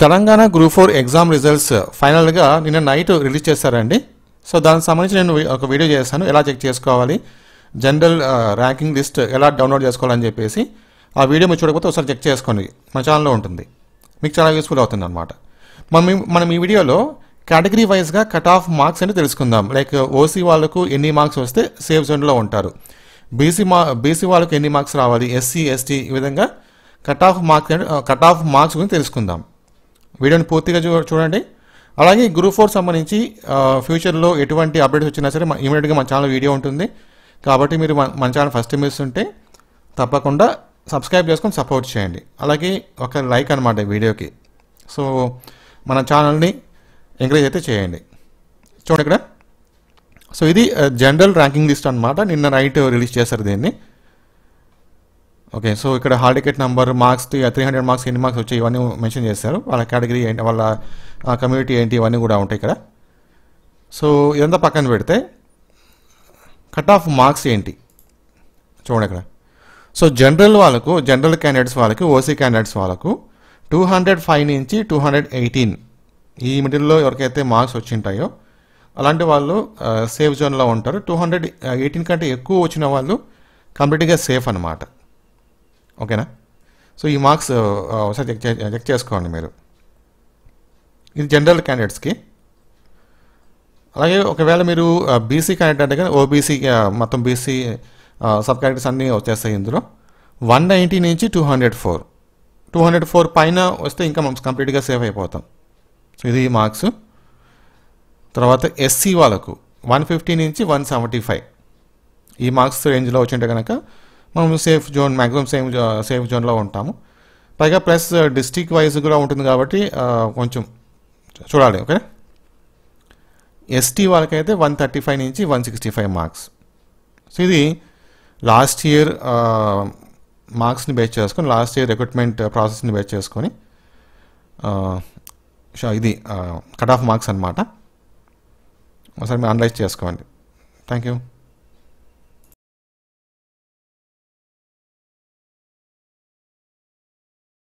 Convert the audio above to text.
Telangana group four exam results ఫైనల్గా నిన్న night release చేశారండి. సో దానికి సంబంధించి నేను ఒక వీడియో చేశాను. ఎలా చెక్ చేసుకోవాలి? జనరల్ ర్యాంకింగ్ లిస్ట్ ఎలా డౌన్లోడ్ చేసుకోవాలని చెప్పేసి ఆ వీడియో మీరు చూడకపోతే ఒకసారి చెక్ చేసుకోండి. మన ఛానల్లో ఉంటుంది. మీకు చాలా యూస్ఫుల్ అవుతుంది అనమాట మనం ఈ- మనం ఈ వీడియోలో కేటగిరీ వైజ్గా కట్ ఆఫ్ మార్క్స్ అని తెలుసుకుందాం. లైక్ ఓసీ వాళ్ళకు ఎన్ని మార్క్స్ వస్తే సేఫ్ జోన్లో ఉంటారు. బీసీ మా బీసీ వాళ్ళకు ఎన్ని మార్క్స్ రావాలి? ఎస్సీ ఎస్టీ ఈ విధంగా cut off marks cut off marks గురించి తెలుసుకుందాం. వీడియోని పూర్తిగా చూ చూడండి. అలాగే గ్రూప్ ఫోర్ సంబంధించి ఫ్యూచర్లో ఎటువంటి అప్డేట్స్ వచ్చినా సరే ఇమీడియట్గా మన ఛానల్ వీడియో ఉంటుంది. కాబట్టి మీరు మన ఛానల్ ఫస్ట్ మిస్ ఉంటే తప్పకుండా సబ్స్క్రైబ్ చేసుకొని సపోర్ట్ చేయండి. అలాగే ఒక లైక్ అనమాట వీడియోకి సో మన ఛానల్ని ఎంకరేజ్ అయితే చేయండి. చూడండి ఇక్కడ. సో ఇది జనరల్ ర్యాంకింగ్ లిస్ట్ అనమాట నిన్న నైట్ రిలీజ్ చేశారు దీన్ని. ఓకే సో ఇక్కడ hall ticket number marks three hundred marks ఎన్ని మార్క్స్ వచ్చాయి ఇవన్నీ మెన్షన్ చేస్తారు వాళ్ళ కేటగిరీ ఏంటి వాళ్ళ uh, కమ్యూనిటీ ఏంటి ఇవన్నీ కూడా ఉంటాయి ఇక్కడ. సో ఇదంతా పక్కన పెడితే కట్ ఆఫ్ మార్క్స్ ఏంటి? చూడండి ఇక్కడ. సో జనరల్ వాళ్ళకు జనరల్ క్యాండిడేట్స్ వాళ్ళకి ఓసీ క్యాండిడేట్స్ వాళ్ళకు టూ హండ్రెడ్ ఫైవ్ నుంచి టూ హండ్రెడ్ ఎయిటీన్ ఈ మిడిల్లో ఎవరికైతే మార్క్స్ వచ్చింటాయో అలాంటి వాళ్ళు uh, సేఫ్ జోన్లో ఉంటారు. టూ హండ్రెడ్ ఎయిటీన్ కంటే ఎక్కువ వచ్చిన వాళ్ళు కంప్లీట్గా సేఫ్ అనమాట ఓకేనా? సో ఈ మార్క్స్ ఒకసారి చెక్ చే- చెక్ చేసుకోండి మీరు. ఇది జనరల్ క్యాండిడేట్స్కి. అలాగే ఒకవేళ మీరు బీసీ క్యాండిడేట్ అంటే కానీ ఓబీసీ మొత్తం బీసీ సబ్ క్యాండిడేట్స్ అన్నీ వచ్చేస్తాయి ఇందులో. వన్ నైంటీ నుంచి two hundred four. Two hundred four పైన వస్తే ఇంకా మనం కంప్లీట్గా సేవ్ అయిపోతాం. సో ఇది మార్క్స్. తర్వాత ఎస్సీ వాళ్ళకు వన్ ఫిఫ్టీ నుంచి వన్ సెవెంటీ ఫైవ్. ఈ మార్క్స్ రేంజ్లో వచ్చింటే కనుక మనం safe zone maximum same safe జోన్లో ఉంటాము. పైగా ప్లస్ డిస్టిక్ వైజ్ కూడా ఉంటుంది కాబట్టి uh, కొంచెం చూడాలి ఓకే ఎస్టీ వాళ్ళకైతే వన్ థర్టీ ఫైవ్ నుంచి one sixty five marks so ఇది లాస్ట్ ఇయర్ మార్క్స్ని బేస్ చేసుకొని లాస్ట్ ఇయర్ రిక్రూట్మెంట్ ప్రాసెస్ని బేస్ చేసుకొని uh, షో ఇది కట్ ఆఫ్ మార్క్స్ అనమాట ఒకసారి మీరు అనలైజ్ చేసుకోండి. Thank you